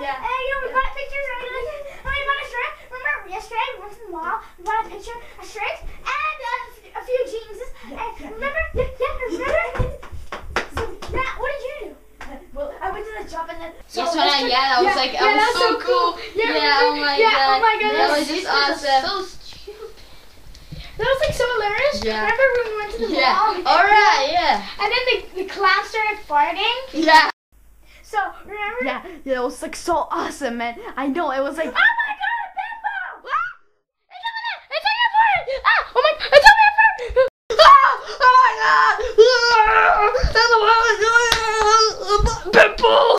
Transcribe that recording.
yeah, Yeah. and you know we bought pictures and we like, and oh, we bought a shirt. Remember yesterday we went to the mall. We bought a picture, a shirt, and a, f- a few jeans. And remember? Yeah, yeah, remember? So Matt, what did you do? Well, I went to the shop and then. Yes, when I yeah, that was Yeah, like yeah, oh, that was so so cool. cool. Yeah, Yeah, oh my Yeah, oh god. oh my God, That that was was- just awesome. So stupid. That was like so hilarious. Yeah. Remember when we went to the yeah. mall? All right. Yeah. And then the, the clown started farting. Yeah. So remember? Yeah, yeah, it was like so awesome, man. I know it was like. Oh my god, Bimbo! It's over there! It's on your forehead! Ah! Oh my it's on your forehead! Pimple. Hey,